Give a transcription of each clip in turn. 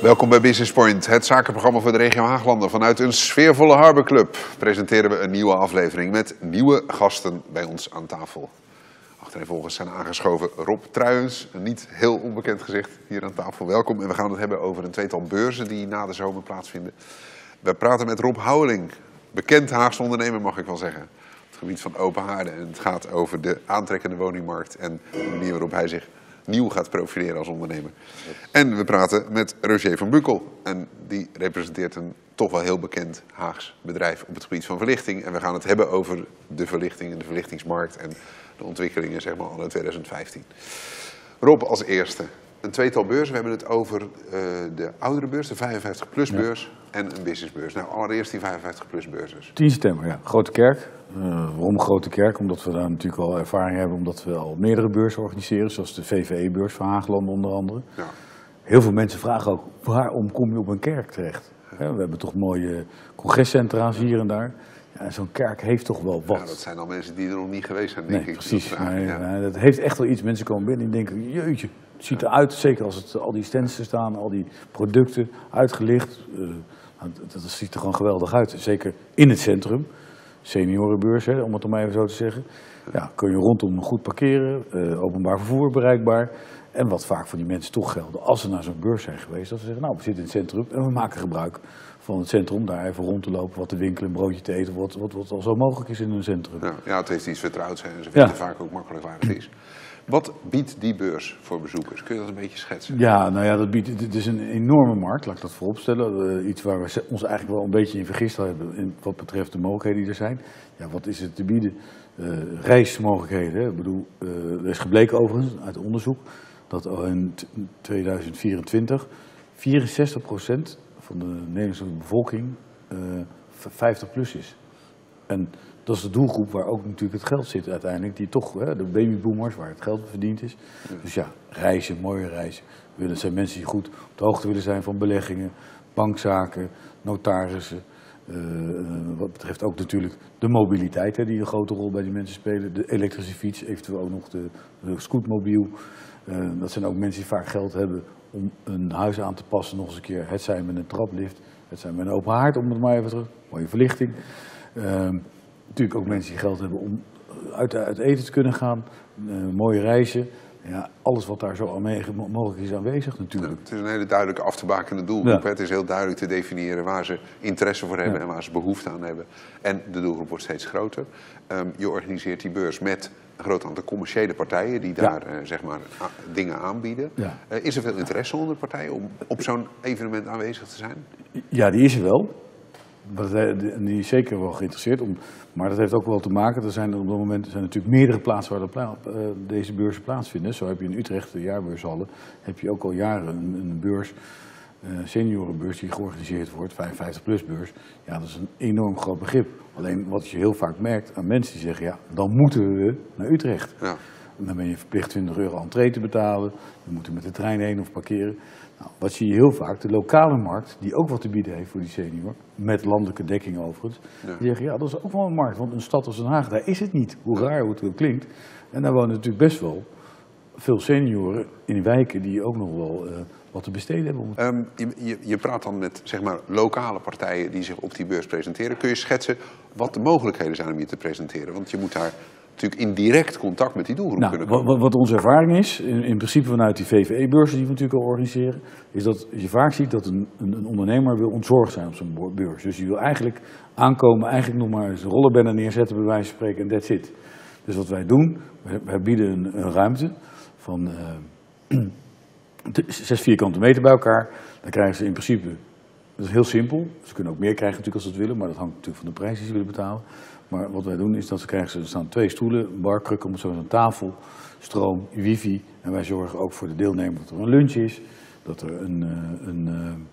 Welkom bij Business Point, het zakenprogramma voor de regio Haaglanden. Vanuit een sfeervolle Harbor Club presenteren we een nieuwe aflevering met nieuwe gasten bij ons aan tafel. Achtereenvolgens zijn aangeschoven Rob Truijens, een niet heel onbekend gezicht hier aan tafel. Welkom en we gaan het hebben over een tweetal beurzen die na de zomer plaatsvinden. We praten met Rob Houweling, bekend Haagse ondernemer mag ik wel zeggen. Op het gebied van open haarden en het gaat over de aantrekkende woningmarkt en de manier waarop hij zich nieuw gaat profileren als ondernemer. En we praten met Roger van Bukkel. En die representeert een toch wel heel bekend Haags bedrijf op het gebied van verlichting. En we gaan het hebben over de verlichting en de verlichtingsmarkt en de ontwikkelingen zeg maar al in 2015. Rob als eerste. Een tweetal beurzen. We hebben het over uh, de oudere beurs, de 55-plus beurs en een businessbeurs. Nou, allereerst die 55-plus beurses. 10 september, ja. Grote Kerk. Uh, waarom Grote Kerk? Omdat we daar natuurlijk al ervaring hebben, omdat we al meerdere beurzen organiseren, zoals de VVE-beurs van Haagland onder andere. Ja. Heel veel mensen vragen ook, waarom kom je op een kerk terecht? Ja, we hebben toch mooie congrescentra's hier en daar. Ja, Zo'n kerk heeft toch wel wat. Ja, dat zijn al mensen die er nog niet geweest zijn, denk nee, ik. Precies, nee, ja. dat heeft echt wel iets. Mensen komen binnen en denken, jeetje, het ziet eruit, zeker als het, al die stands staan, al die producten uitgelicht. Uh, dat, dat, ziet er gewoon geweldig uit. Zeker in het centrum. Seniorenbeurs, hè, om het maar even zo te zeggen. Ja, kun je rondom goed parkeren, uh, openbaar vervoer bereikbaar. En wat vaak voor die mensen toch geldt, als ze naar zo'n beurs zijn geweest, dat ze zeggen, nou we zitten in het centrum en we maken gebruik van het centrum, daar even rond te lopen, wat te winkelen, een broodje te eten, wat, wat, wat al zo mogelijk is in een centrum. Ja, ja het heeft iets vertrouwd en ze weten vaak ook makkelijk waar het is. Wat biedt die beurs voor bezoekers? Kun je dat een beetje schetsen? Ja, nou ja, dat biedt, het is een enorme markt, laat ik dat vooropstellen. Uh, iets waar we ons eigenlijk wel een beetje in vergist hebben in wat betreft de mogelijkheden die er zijn. Ja, wat is het te bieden? Uh, reismogelijkheden. Hè? Ik bedoel, uh, er is gebleken overigens uit onderzoek dat in 2024 64% van de Nederlandse bevolking 50 plus is. En dat is de doelgroep waar ook natuurlijk het geld zit uiteindelijk. Die toch, hè, de babyboomers, waar het geld verdiend is. Dus ja, reizen, mooie reizen. Dat zijn mensen die goed op de hoogte willen zijn van beleggingen, bankzaken, notarissen. Uh, wat betreft ook natuurlijk de mobiliteit, hè, die een grote rol bij die mensen spelen. De elektrische fiets, eventueel ook nog de, de scootmobiel. Uh, dat zijn ook mensen die vaak geld hebben om een huis aan te passen nog eens een keer. Het zijn met een traplift, het zijn met een open haard, om het maar even terug. Mooie verlichting. Uh, natuurlijk ook mensen die geld hebben om uit, uit eten te kunnen gaan, uh, mooie reizen. Ja, alles wat daar zo mogelijk is aanwezig natuurlijk. Ja, het is een hele duidelijke af te bakende doelgroep. Ja. Het is heel duidelijk te definiëren waar ze interesse voor hebben ja. en waar ze behoefte aan hebben. En de doelgroep wordt steeds groter. Um, je organiseert die beurs met een groot aantal commerciële partijen die daar uh, zeg maar, dingen aanbieden. Uh, is er veel interesse onder partijen om op zo'n evenement aanwezig te zijn? Ja, die is er wel. Die is zeker wel geïnteresseerd. Om, maar dat heeft ook wel te maken, er zijn op dat moment zijn natuurlijk meerdere plaatsen waar de pla uh, deze beurzen plaatsvinden. Zo heb je in Utrecht, de jaarbeurshallen, heb je ook al jaren een, een beurs, uh, seniorenbeurs die georganiseerd wordt, 55-plus beurs. Ja, dat is een enorm groot begrip. Alleen wat je heel vaak merkt aan mensen die zeggen, ja, dan moeten we naar Utrecht. Ja. En dan ben je verplicht 20 euro entree te betalen, we moeten met de trein heen of parkeren. Nou, wat zie je heel vaak, de lokale markt, die ook wat te bieden heeft voor die senior, met landelijke dekking overigens, ja. die zeggen, ja, dat is ook wel een markt, want een stad als Den Haag, daar is het niet, hoe raar hoe het ook klinkt. En daar wonen natuurlijk best wel veel senioren in wijken die ook nog wel uh, wat te besteden hebben. Um, je, je, praat dan met zeg maar, lokale partijen die zich op die beurs presenteren. Kun je schetsen wat de mogelijkheden zijn om je te presenteren? Want je moet daar natuurlijk in direct contact met die doelgroep nou, kunnen komen. Wat, wat onze ervaring is, in, in, principe vanuit die VVE-beurzen die we natuurlijk al organiseren, is dat je vaak ziet dat een, een, een ondernemer wil ontzorgd zijn op zo'n beurs. Dus die wil eigenlijk aankomen, eigenlijk nog maar eens een rollenbanner neerzetten bij wijze van spreken en that's it. Dus wat wij doen, wij, wij bieden een, een, ruimte van uh, zes vierkante meter bij elkaar. Dan krijgen ze in principe, dat is heel simpel, ze kunnen ook meer krijgen natuurlijk als ze het willen, maar dat hangt natuurlijk van de prijs die ze willen betalen. Maar wat wij doen is dat ze krijgen, er staan twee stoelen, een barkruk om zo'n tafel, stroom, wifi. En wij zorgen ook voor de deelnemer dat er een lunch is, dat er een, een, een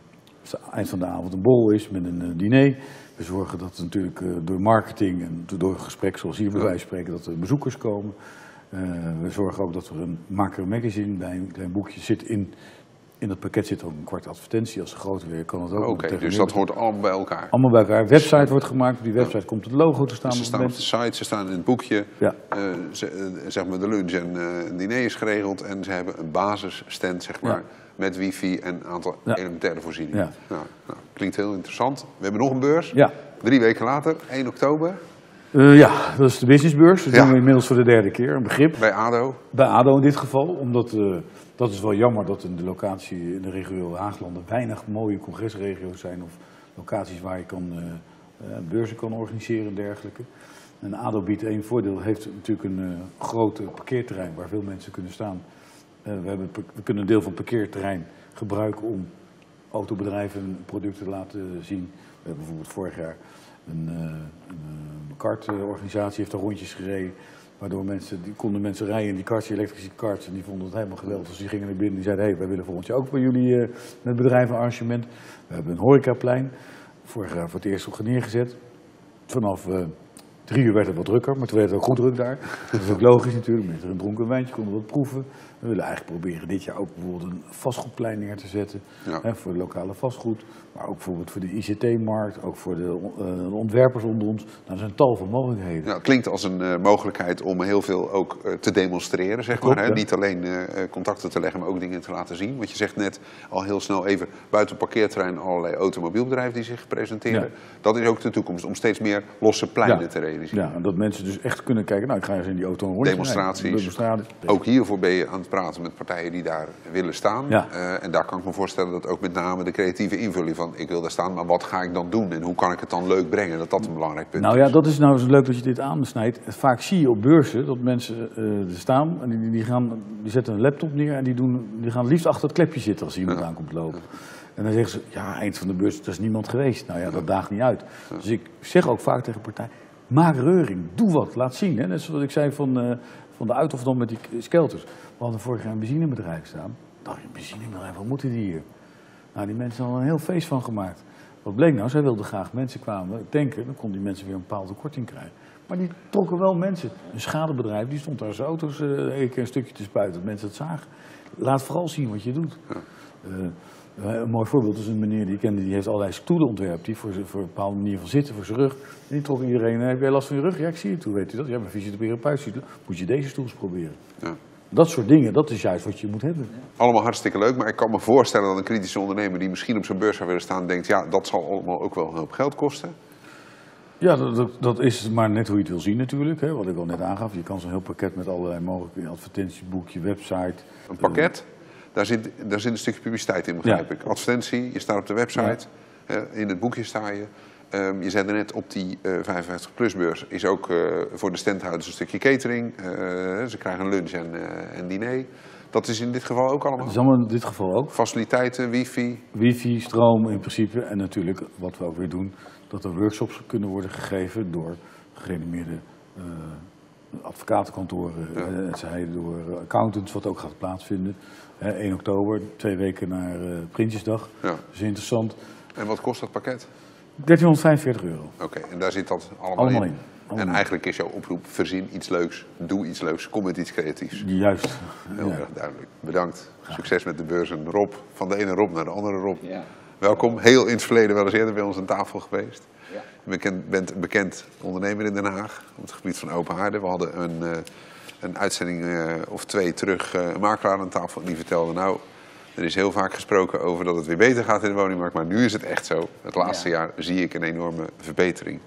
eind van de avond een bol is met een diner. We zorgen dat natuurlijk door marketing en door een gesprek zoals hier bij wijze spreken, dat er bezoekers komen. Uh, we zorgen ook dat er een Maker Magazine bij een klein boekje zit in In dat pakket zit ook een kwart advertentie. Als ze groter weer kan het ook. Oké, dus dat hoort allemaal bij elkaar. Allemaal bij elkaar. Website wordt gemaakt. Op die website komt het logo te staan. Ze staan op de site, ze staan in het boekje. Ja. Eh, ze- eh, zeg maar de lunch en een diner is geregeld. En ze hebben een basisstand, zeg maar, Ja. met wifi en een aantal elementaire voorzieningen. Ja. Nou, nou, klinkt heel interessant. We hebben nog een beurs. Ja. Drie weken later, 1 oktober, ja, dat is de businessbeurs. Dat Ja. doen we inmiddels voor de derde keer. Een begrip. bij ADO. Bij ADO in dit geval, omdat dat is wel jammer dat in de locatie in de regio Haaglanden weinig mooie congresregio's zijn of locaties waar je kan, eh, eh, beurzen kan organiseren en dergelijke. En ADO biedt één voordeel, heeft natuurlijk een eh groot parkeerterrein waar veel mensen kunnen staan. We, hebben, we kunnen een deel van het parkeerterrein gebruiken om autobedrijven producten te laten zien. We hebben bijvoorbeeld vorig jaar een, een kartorganisatie heeft daar rondjes gereden. Waardoor mensen, die konden mensen rijden in die karts, elektrische karts. En die vonden het helemaal geweldig. Dus die gingen naar binnen en die zeiden, hé, hey, wij willen volgend jaar ook bij jullie eh, met bedrijven een arrangement. We hebben een horecaplein. Vorig jaar voor het eerst ook neergezet. Vanaf eh, drie uur werd het wat drukker, maar toen werd het ook goed druk daar. Dat is ook logisch natuurlijk. Mensen een dronken wijntje konden wat proeven. We willen eigenlijk proberen dit jaar ook bijvoorbeeld een vastgoedplein neer te zetten. Ja. Hè, voor lokale vastgoed. Maar ook bijvoorbeeld voor de ICT-markt. Ook voor de de ontwerpers onder ons. Nou, er zijn tal van mogelijkheden. Ja, het klinkt als een eh, mogelijkheid om heel veel ook eh, te demonstreren, zeg Klopt, maar. Hè? Niet alleen contacten te leggen, maar ook dingen te laten zien. Want je zegt net al heel snel even, buiten parkeerterrein allerlei automobielbedrijven die zich presenteren. Ja. Dat is ook de toekomst, om steeds meer losse pleinen Ja. te realiseren. Ja, en dat mensen dus echt kunnen kijken. Nou, ik ga eens in die auto een rondje Demonstraties. Demonstraties. Ook hiervoor ben je aan praten met partijen die daar willen staan. Ja. Eh, en daar kan ik me voorstellen dat ook met name de creatieve invulling van ik wil daar staan, maar wat ga ik dan doen en hoe kan ik het dan leuk brengen, dat dat een belangrijk punt Nou is. ja, dat is nou zo leuk dat je dit aansnijdt. Vaak zie je op beurzen dat mensen eh, er staan en die, die, gaan, die zetten een laptop neer en die, doen, die gaan liefst achter het klepje zitten als iemand aankomt lopen. En dan zeggen ze, ja, eind van de beurs, er is niemand geweest. Nou ja, dat daagt niet uit. Dus ik zeg ook vaak tegen partijen, maak reuring, doe wat, laat zien. Hè? Net zoals ik zei van, eh, van de Uithof met die skelters. We hadden vorig jaar een benzinebedrijf staan. Dacht, een benzinebedrijf, wat moeten die hier? Nou, die mensen hadden er een heel feest van gemaakt. Wat bleek nou? Zij wilden graag mensen kwamen tanken, dan konden die mensen weer een bepaalde korting krijgen. Maar die trokken wel mensen. Een schadebedrijf, die stond daar zijn auto's eh een keer een stukje te spuiten, dat mensen het zagen. Laat vooral zien wat je doet. Eh, een mooi voorbeeld is een meneer die ik kende, die heeft allerlei stoelen ontwerpt. Die voor, voor een bepaalde manier van zitten, voor zijn rug. En die trok iedereen, eh, heb jij last van je rug? Ja, ik zie het. Hoe weet u dat? Ja, mijn fysiotherapeut. Moet je deze stoel eens proberen. Ja. Dat soort dingen, dat is juist wat je moet hebben. Allemaal hartstikke leuk, maar ik kan me voorstellen dat een kritische ondernemer die misschien op zo'n beurs zou willen staan, denkt, ja, dat zal allemaal ook wel een hoop geld kosten. Ja, dat, dat, dat is maar net hoe je het wil zien natuurlijk. Hè. Wat ik al net aangaf. Je kan zo'n heel pakket met allerlei mogelijke advertentieboekje, website. Een pakket, daar zit, daar zit een stukje publiciteit in, begrijp Ja. ik. Advertentie, je staat op de website, in het boekje sta je. Ehm, je zei er net op die eh 55-plus-beurs is ook eh, voor de standhouders een stukje catering. Eh, ze krijgen een lunch en, en diner. Dat is in dit geval ook allemaal. Dat is allemaal in dit geval ook. Faciliteiten, wifi. Wifi, stroom in principe. En natuurlijk wat we ook weer doen. Dat er workshops kunnen worden gegeven door gerenommeerde advocatenkantoren. Ja. zij door accountants, wat ook gaat plaatsvinden. Hè, 1 oktober, twee weken naar eh Prinsjesdag. Ja. Dat is interessant. En wat kost dat pakket? 1345 euro. Oké, en daar zit dat allemaal, Allemaal in. in. Allemaal En eigenlijk is jouw oproep, verzin iets leuks, doe iets leuks, kom met iets creatiefs. Juist. Heel Ja. erg duidelijk. Bedankt. Succes met de beurs. En Rob, van de ene Rob naar de andere Rob. Ja. Welkom. Heel in het verleden wel eens eerder bij ons aan tafel geweest. Ja. Je bent een bekend ondernemer in Den Haag op het gebied van open haarden. We hadden een, eh, een uitzending eh, of twee terug eh, een makelaar aan tafel. En die vertelde nou, er is heel vaak gesproken over dat het weer beter gaat in de woningmarkt. Maar nu is het echt zo. Het laatste Ja. jaar zie ik een enorme verbetering.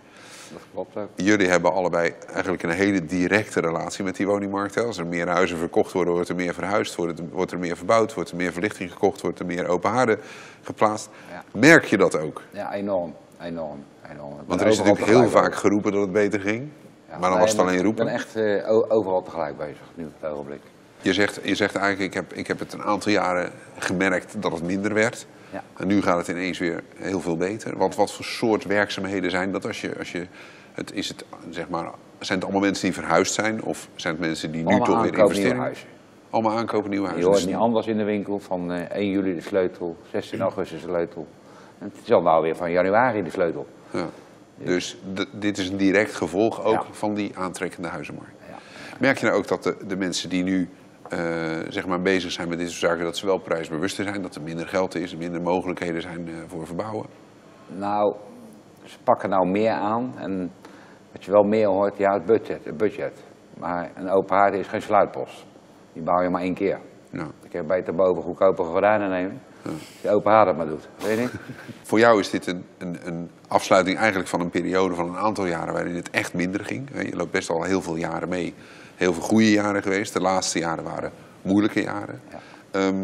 Dat klopt ook. Jullie hebben allebei eigenlijk een hele directe relatie met die woningmarkt. hè. Als er meer huizen verkocht worden, wordt er meer verhuisd, wordt, er meer verbouwd, wordt er meer verlichting gekocht, wordt er meer open haarden geplaatst. Ja. Merk je dat ook? Ja, enorm. Enorm. enorm. Want er is natuurlijk heel vaak geroepen dat het beter ging. Ja, maar dan was het alleen Ik roepen. ben echt eh, overal tegelijk bezig, nu op het ogenblik. Je zegt, je zegt eigenlijk, ik heb, ik heb het een aantal jaren gemerkt dat het minder werd. Ja. En nu gaat het ineens weer heel veel beter. Wat, wat voor soort werkzaamheden zijn dat als je, als je het, is het, zeg maar, zijn het allemaal mensen die verhuisd zijn? Of zijn het mensen die nu Allemaal toch weer investeren? huizen. Allemaal aankopen nieuwe Je huizen. hoort Dus- niet anders in de winkel van eh 1 juli de sleutel, 16 augustus de sleutel. En het is al nou weer van januari de sleutel. Ja. Dus dit is een direct gevolg ook van die aantrekkende huizenmarkt. Ja. Merk je nou ook dat de, de mensen die nu eh, zeg maar bezig zijn met dit soort zaken, dat ze wel prijsbewuster zijn, dat er minder geld is, minder mogelijkheden zijn eh, voor verbouwen? Nou, ze pakken nou meer aan en wat je wel meer hoort, ja het budget, het budget. Maar een open haard is geen sluitpost. Die bouw je maar één keer. Ja. Dan kun je beter boven goedkope gordijnen nemen. Je open haard het maar doet, weet je? Voor jou is dit een, een, een afsluiting eigenlijk van een periode van een aantal jaren waarin het echt minder ging. Je loopt best al heel veel jaren mee. Heel veel goede jaren geweest. De laatste jaren waren moeilijke jaren. Ja. Ehm,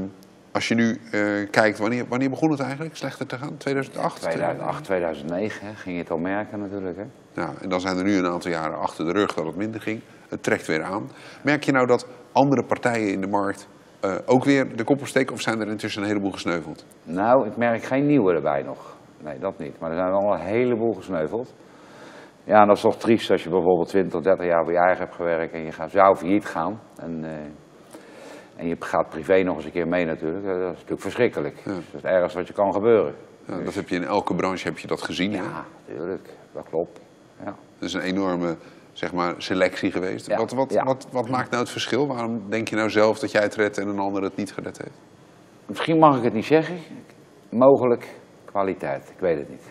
als je nu eh, kijkt, wanneer, wanneer begon het eigenlijk slechter te gaan? 2008? 2008, 2009 hè, ging je het al merken natuurlijk. Hè? Ja, en dan zijn er nu een aantal jaren achter de rug dat het minder ging. Het trekt weer aan. Merk je nou dat andere partijen in de markt eh, ook weer de kop opsteken of zijn er intussen een heleboel gesneuveld? Nou, ik merk geen nieuwe erbij nog. Nee, dat niet. Maar er zijn wel een heleboel gesneuveld. Ja, en dat is toch triest als je bijvoorbeeld 20, 30 jaar voor je eigen hebt gewerkt en je gaat, zou failliet gaan. En, eh, en je gaat privé nog eens een keer mee natuurlijk. Dat is natuurlijk verschrikkelijk. Dat is het ergste wat je kan gebeuren. Ja, dat heb je in elke branche heb je dat gezien. Ja, natuurlijk. Dat klopt. Ja. Er is een enorme zeg maar, selectie geweest. Ja, Wat, wat, ja. wat, wat maakt nou het verschil? Waarom denk je nou zelf dat jij het redt en een ander het niet gered heeft? Misschien mag ik het niet zeggen. Mogelijk kwaliteit. Ik weet het niet.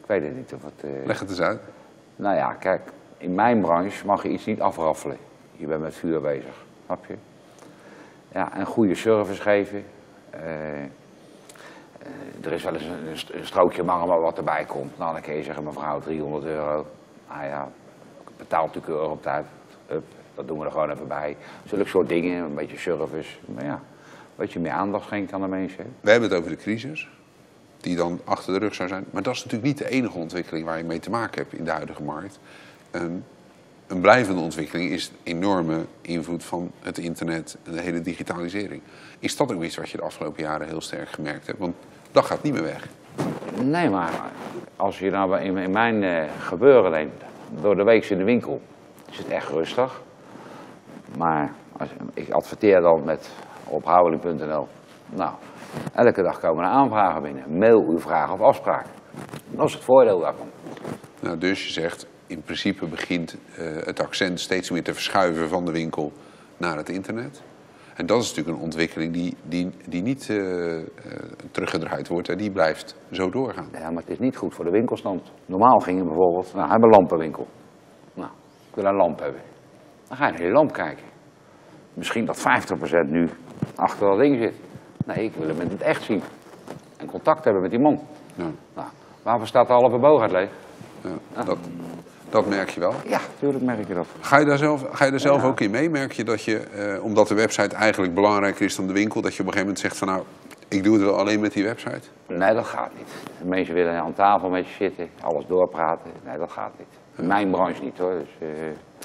Ik weet het niet of het... eh, Leg het eens uit. Nou ja, kijk, in mijn branche mag je iets niet afraffelen. Je bent met vuur bezig, snap je? Ja, en goede service geven. Eh, eh, er is wel eens een, een st- een strookje mangel waar wat erbij komt. Nou, dan kun je zeggen, mevrouw, 300 euro. Nou ja, betaalt natuurlijk euro op tijd. Hup, dat doen we er gewoon even bij. Zulke soort dingen, een beetje service. Maar ja, een beetje meer aandacht schenken aan de mensen. We hebben het over de crisis, die dan achter de rug zou zijn. Maar dat is natuurlijk niet de enige ontwikkeling waar je mee te maken hebt in de huidige markt. Een, een blijvende ontwikkeling is de enorme invloed van het internet en de hele digitalisering. Is dat ook iets wat je de afgelopen jaren heel sterk gemerkt hebt? Want dat gaat niet meer weg. Nee, maar als je nou in, in mijn eh, gebeuren neemt, door de week in de winkel, is het echt rustig. Maar als, ik adverteer dan met op. Nou, elke dag komen er aanvragen binnen. Mail uw vraag of afspraak. Dat is het voordeel daarvan. Nou, dus je zegt, in principe begint eh, het accent steeds meer te verschuiven van de winkel naar het internet. En dat is natuurlijk een ontwikkeling die, die, die niet eh, eh, teruggedraaid wordt. En die blijft zo doorgaan. Ja, maar het is niet goed voor de winkelstand. Normaal ging je bijvoorbeeld, nou, hebben een lampenwinkel. Nou, ik wil een lamp hebben. Dan ga je naar die lamp kijken. Misschien dat 50% nu achter dat ding zit. Nee, ik wil hem in het echt zien. En contact hebben met die man. Ja, Nou, waarvoor staat de halve boogheid leeg? ja, dat, dat merk je wel. Ja, tuurlijk merk je dat. Ga je daar zelf, ga je daar zelf Ja. ook in mee? Merk je dat je, eh, omdat de website eigenlijk belangrijker is dan de winkel, dat je op een gegeven moment zegt van nou, ik doe het wel alleen met die website? Nee, dat gaat niet. De mensen willen aan tafel met je zitten, alles doorpraten. Nee, dat gaat niet. In mijn branche niet hoor. Dus, eh,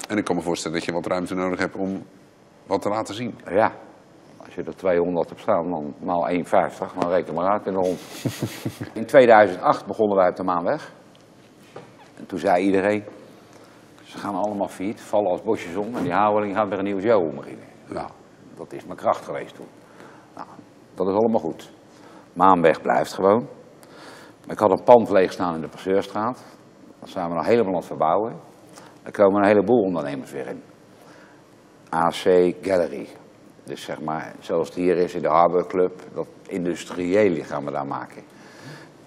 En ik kan me voorstellen dat je wat ruimte nodig hebt om wat te laten zien. Ja, als je er 200 op staan, dan maal 1,50, dan reken maar uit in de hond. In 2008 begonnen wij op de Maanweg. En toen zei iedereen, ze gaan allemaal fiet, vallen als bosjes om en die houweling gaat weer een nieuwe showroom beginnen. Nou, dat is mijn kracht geweest toen. Nou, dat is allemaal goed. Maanweg blijft gewoon. Ik had een pand leeg staan in de Passeurstraat. Dat zijn we nog helemaal aan het verbouwen. Daar komen een heleboel ondernemers weer in. AC Gallery. Dus zeg maar, zoals het hier is in de Harbor Club, dat industriële gaan we daar maken.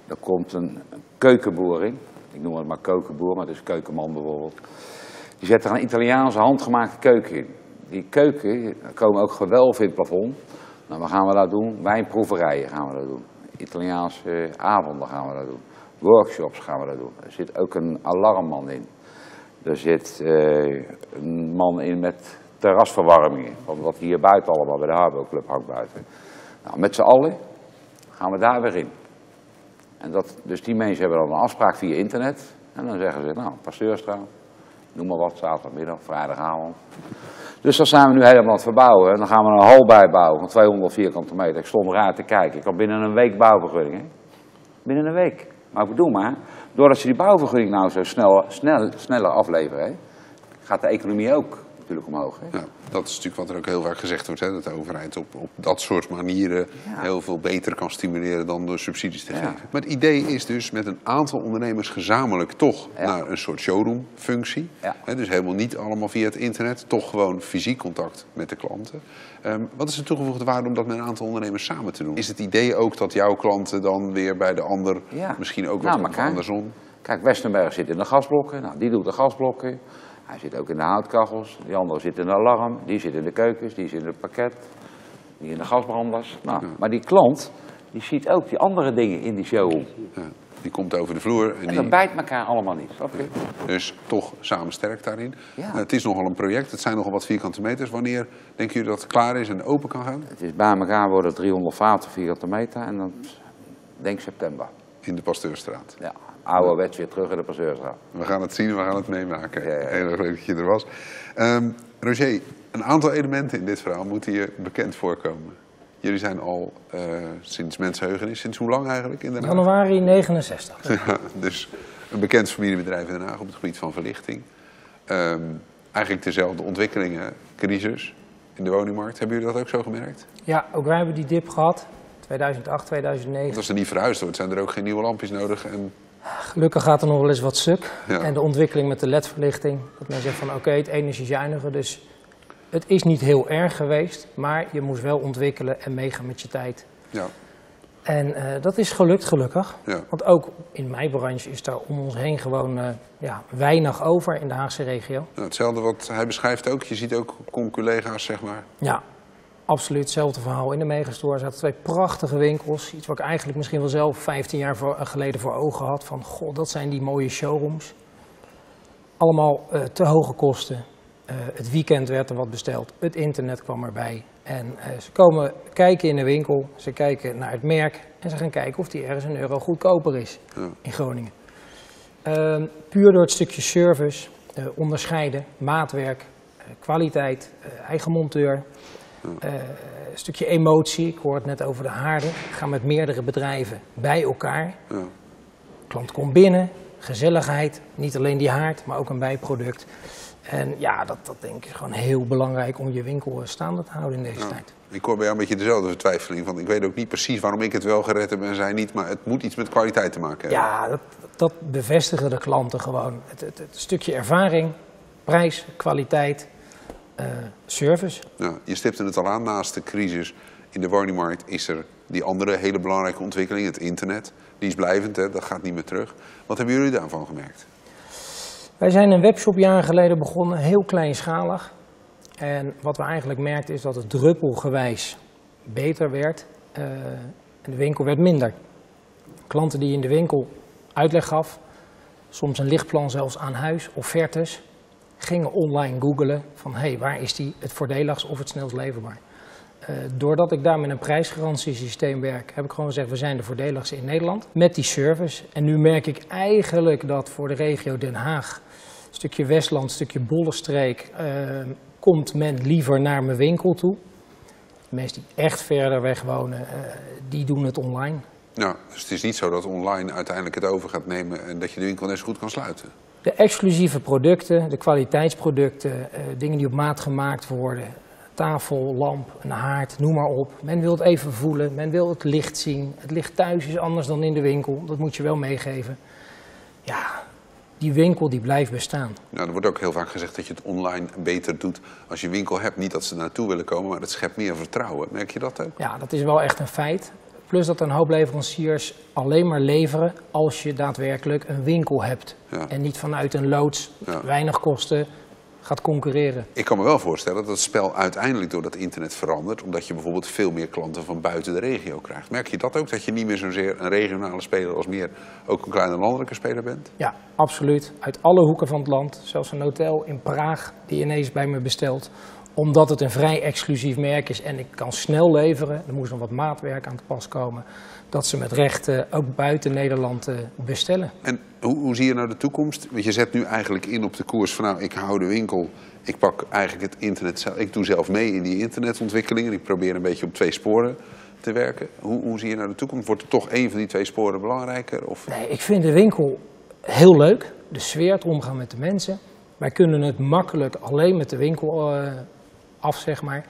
Er komt een keukenboer in. Ik noem het maar keukenboer, maar het is keukenman bijvoorbeeld. Die zet er een Italiaanse handgemaakte keuken in. Die keuken, komen ook gewelven in het plafond. Nou, wat gaan we daar doen? Wijnproeverijen gaan we dat doen. Italiaanse avonden gaan we dat doen. Workshops gaan we dat doen. Er zit ook een alarmman in. Er zit eh, een man in met terrasverwarmingen. Wat, wat hier buiten allemaal bij de Harbo Club hangt buiten. Nou, met z'n allen gaan we daar weer in. En dat, dus die mensen hebben dan een afspraak via internet. En dan zeggen ze, nou, Pasteurstraat, noem maar wat, zaterdagmiddag, vrijdagavond. Dus dat zijn we nu helemaal aan het verbouwen. En dan gaan we een hal bijbouwen van 200 vierkante meter. Ik stond eruit te kijken. Ik had binnen een week bouwvergunning. Hè? Binnen een week. Maar ik bedoel maar, doordat ze die bouwvergunning nou zo snel, snel, sneller afleveren, gaat de economie ook natuurlijk omhoog. Hè? Ja, dat is natuurlijk wat er ook heel vaak gezegd wordt, hè, dat de overheid op, op dat soort manieren heel veel beter kan stimuleren dan door subsidies te Ja. geven. Maar het idee is dus met een aantal ondernemers gezamenlijk toch Ja. naar een soort showroom-functie. Hè, dus helemaal niet allemaal via het internet, toch gewoon fysiek contact met de klanten. Ehm, wat is de toegevoegde waarde om dat met een aantal ondernemers samen te doen? Is het idee ook dat jouw klanten dan weer bij de ander, misschien ook Nou, wat andersom? Kijk, Westenberg zit in de gasblokken. Nou, die doet de gasblokken. Hij zit ook in de houtkachels. Die andere zit in de alarm. Die zit in de keukens. Die zit in het pakket. Die in de gasbranders. Nou, Maar die klant, die ziet ook die andere dingen in die showroom. Ja, die komt over de vloer en En die... dat bijt elkaar allemaal niet. Dus toch samen sterk daarin. Ja. Het is nogal een project, het zijn nogal wat vierkante meters. Wanneer denken jullie dat het klaar is en open kan gaan? Het is bij elkaar worden 350 vierkante meter. En dan denk september. In de Pasteurstraat. Ja, ouderwets weer terug in de Passeurstraat. We gaan het zien, we gaan het meemaken. Ja, ja, ja. Heel erg leuk dat je er was. Ehm, Roger, een aantal elementen in dit verhaal moeten je bekend voorkomen. Jullie zijn al eh, sinds mensenheugenis, sinds hoe lang eigenlijk in Den Haag? Januari 69. Ja, dus een bekend familiebedrijf in Den Haag op het gebied van verlichting. Ehm, eigenlijk dezelfde ontwikkelingen, crisis in de woningmarkt. Hebben jullie dat ook zo gemerkt? Ja, ook wij hebben die dip gehad. 2008, 2009. Want als er niet verhuisd wordt, zijn er ook geen nieuwe lampjes nodig. En Gelukkig gaat er nog wel eens wat stuk. Ja. En de ontwikkeling met de LED-verlichting. Dat men zegt van oké, het energiezuiniger. Dus het is niet heel erg geweest. Maar je moest wel ontwikkelen en meegaan met je tijd. ja, En eh, dat is gelukt, gelukkig. Ja. Want ook in mijn branche is daar om ons heen gewoon eh, ja, weinig over in de Haagse regio. nou, hetzelfde wat hij beschrijft ook. Je ziet ook conculega's, zeg maar. Ja, absoluut hetzelfde verhaal. In de Megastore zaten twee prachtige winkels. Iets wat ik eigenlijk misschien wel zelf 15 jaar voor, eh, geleden voor ogen had. Van, god, dat zijn die mooie showrooms. Allemaal eh, te hoge kosten. Eh, het weekend werd er wat besteld. Het internet kwam erbij. En ze komen kijken in de winkel. Ze kijken naar het merk. En ze gaan kijken of die ergens een euro goedkoper is Ja. in Groningen. Ehm, puur door het stukje service, onderscheiden, maatwerk, kwaliteit, eigen monteur, eh, een stukje emotie. Ik hoor het net over de haarden. Ik ga met meerdere bedrijven bij elkaar. Ja. Klant komt binnen, gezelligheid, niet alleen die haard, maar ook een bijproduct. En ja, dat, dat denk ik is gewoon heel belangrijk om je winkel eh, staande te houden in deze Ja. tijd. Ik hoor bij jou een beetje dezelfde vertwijfeling. Want ik weet ook niet precies waarom ik het wel gered heb en zij niet. Maar het moet iets met kwaliteit te maken hebben. Ja, dat, dat bevestigen de klanten gewoon. Het, het, het stukje ervaring, prijs, kwaliteit, eh, service. Ja, je stipte het al aan, naast de crisis in de woningmarkt is er die andere hele belangrijke ontwikkeling, het internet. Die is blijvend, hè? dat gaat niet meer terug. Wat hebben jullie daarvan gemerkt? Wij zijn een webshop jaren geleden begonnen, heel kleinschalig. En wat we eigenlijk merkten is dat het druppelgewijs beter werd eh, en de winkel werd minder. Klanten die in de winkel uitleg gaf, soms een lichtplan zelfs aan huis, offertes, gingen online googelen van hé, hey, waar is die het voordeligst of het snelst leverbaar. Eh, doordat ik daar met een prijsgarantiesysteem werk, heb ik gewoon gezegd, we zijn de voordeligste in Nederland. Met die service. En nu merk ik eigenlijk dat voor de regio Den Haag, stukje Westland, stukje Bollenstreek, eh, komt men liever naar mijn winkel toe. De mensen die echt verder weg wonen, eh, die doen het online. Ja, dus het is niet zo dat online uiteindelijk het over gaat nemen en dat je de winkel net zo goed kan sluiten. De exclusieve producten, de kwaliteitsproducten, eh, dingen die op maat gemaakt worden. Tafel, lamp, een haard, noem maar op. Men wil het even voelen, men wil het licht zien. Het licht thuis is anders dan in de winkel, dat moet je wel meegeven. Ja, die winkel die blijft bestaan. Nou, er wordt ook heel vaak gezegd dat je het online beter doet als je winkel hebt. Niet dat ze naartoe willen komen, maar het schept meer vertrouwen. Merk je dat ook? Ja, dat is wel echt een feit. Plus dat een hoop leveranciers alleen maar leveren als je daadwerkelijk een winkel hebt. Ja. En niet vanuit een loods, Ja. weinig kosten, gaat concurreren. Ik kan me wel voorstellen dat het spel uiteindelijk door dat internet verandert. Omdat je bijvoorbeeld veel meer klanten van buiten de regio krijgt. Merk je dat ook? Dat je niet meer zozeer een regionale speler als meer ook een kleine landelijke speler bent? Ja, absoluut. Uit alle hoeken van het land. Zelfs een hotel in Praag die ineens bij me bestelt. Omdat het een vrij exclusief merk is en ik kan snel leveren. Er moest nog wat maatwerk aan te pas komen. Dat ze met recht ook buiten Nederland eh, bestellen. En hoe, hoe zie je nou de toekomst? Want je zet nu eigenlijk in op de koers van nou, ik hou de winkel. Ik pak eigenlijk het internet zelf. Ik doe zelf mee in die internetontwikkeling. En ik probeer een beetje op twee sporen te werken. Hoe, hoe zie je nou de toekomst? Wordt er toch één van die twee sporen belangrijker? Of... Nee, ik vind de winkel heel leuk. De sfeer, het omgaan met de mensen. Wij kunnen het makkelijk alleen met de winkel eh, af, zeg maar.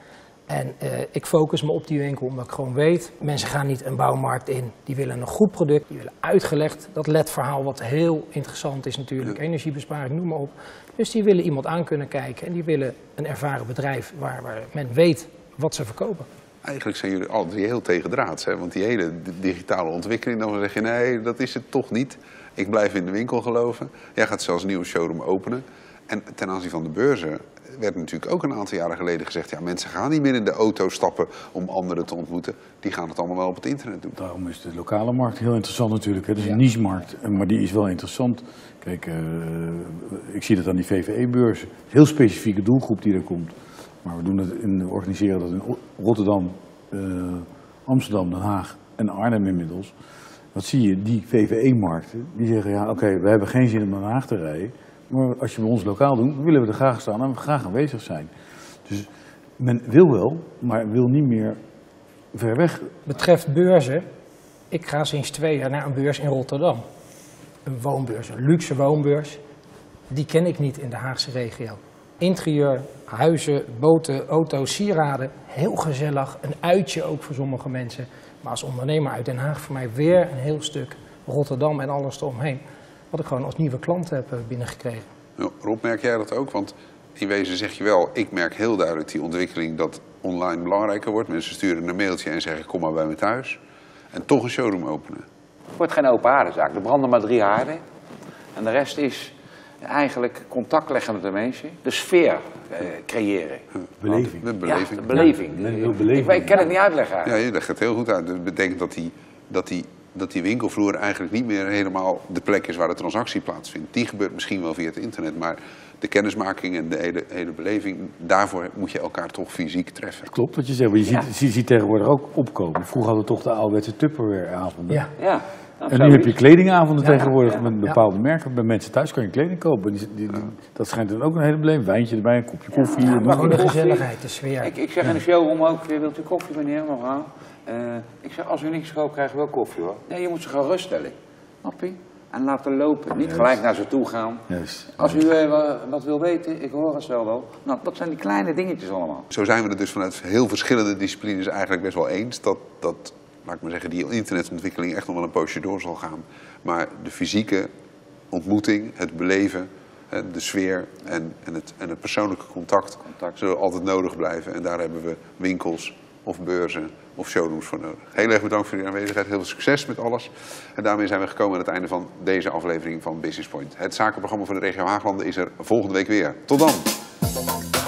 En eh, ik focus me op die winkel omdat ik gewoon weet, mensen gaan niet een bouwmarkt in. Die willen een goed product, die willen uitgelegd. Dat LED-verhaal wat heel interessant is natuurlijk, energiebesparing, noem maar op. Dus die willen iemand aan kunnen kijken en die willen een ervaren bedrijf waar, waar men weet wat ze verkopen. Eigenlijk zijn jullie alle drie heel tegendraads. Hè? Want die hele di- digitale ontwikkeling, dan zeg je nee, dat is het toch niet. Ik blijf in de winkel geloven. Jij gaat zelfs een nieuwe showroom openen. En ten aanzien van de beurzen werd natuurlijk ook een aantal jaren geleden gezegd... ja, mensen gaan niet meer in de auto stappen om anderen te ontmoeten. Die gaan het allemaal wel op het internet doen. Daarom is de lokale markt heel interessant natuurlijk. Het is een niche-markt, eh, maar die is wel interessant. Kijk, eh, ik zie dat aan die VVE-beurzen. Heel specifieke doelgroep die er komt. Maar we, doen het in, we organiseren dat in Rotterdam, eh, Amsterdam, Den Haag en Arnhem inmiddels. Wat zie je? Die VVE-markten, die zeggen ja, oké, we hebben geen zin om naar Den Haag te rijden. Maar als je bij ons lokaal doet, willen we er graag staan en graag aanwezig zijn. Dus men wil wel, maar wil niet meer ver weg Betreft beurzen, ik ga sinds twee jaar naar een beurs in Rotterdam. Een woonbeurs, een luxe woonbeurs. Die ken ik niet in de Haagse regio. Interieur, huizen, boten, auto's, sieraden. Heel gezellig. Een uitje ook voor sommige mensen. Maar als ondernemer uit Den Haag voor mij weer een heel stuk Rotterdam en alles eromheen. Wat ik gewoon als nieuwe klant heb eh, binnengekregen. Nou, Rob, merk jij dat ook? Want in wezen zeg je wel, ik merk heel duidelijk die ontwikkeling dat online belangrijker wordt. Mensen sturen een mailtje en zeggen kom maar bij me thuis. En toch een showroom openen. Het wordt geen open haardenzaak. Er branden maar drie haarden. En de rest is eigenlijk contact leggen met de mensen. De sfeer eh, creëren. beleving. De beleving. Ja, de beleving. beleving. Ik, ik kan het niet uitleggen Ja, je legt het heel goed uit. Dat betekent dat die, dat, die, dat die winkelvloer eigenlijk niet meer helemaal de plek is waar de transactie plaatsvindt. Die gebeurt misschien wel via het internet, maar de kennismaking en de hele, hele beleving, daarvoor moet je elkaar toch fysiek treffen. Klopt wat je zegt, maar je Ja. ziet, je ziet tegenwoordig ook opkomen. Vroeger hadden we toch de ouderwetse Tupperware-avonden. Ja. Ja. nou, En nu heb je kledingavonden Ja, tegenwoordig ja, met bepaalde merken. Bij mensen thuis kan je kleding kopen. Die, die- die- dat schijnt dan ook een hele beleving. Wijntje erbij, een kopje koffie. Maar de gezelligheid, de sfeer. Ik, ik zeg in de showroom ook, weer, wilt u koffie meneer, mevrouw? Eh ik zeg, als u niks koopt, krijgen we wel koffie hoor. Nee, je moet ze gaan ruststellen. En laten lopen. Niet gelijk naar ze toe gaan. Juist. Als u eh, wa- wat wil weten, ik hoor het zo wel. Nou, dat zijn die kleine dingetjes allemaal. Zo zijn we het dus vanuit heel verschillende disciplines eigenlijk best wel eens. Dat, dat laat ik maar zeggen, die internetontwikkeling echt nog wel een poosje door zal gaan. Maar de fysieke ontmoeting, het beleven, de sfeer en, en, het, en het persoonlijke contact, Contact. zullen altijd nodig blijven. En daar hebben we winkels of beurzen of showrooms voor nodig. Heel erg bedankt voor uw aanwezigheid. Heel veel succes met alles. En daarmee zijn we gekomen aan het einde van deze aflevering van Business Point. Het zakenprogramma voor de regio Haaglanden is er volgende week weer. Tot dan!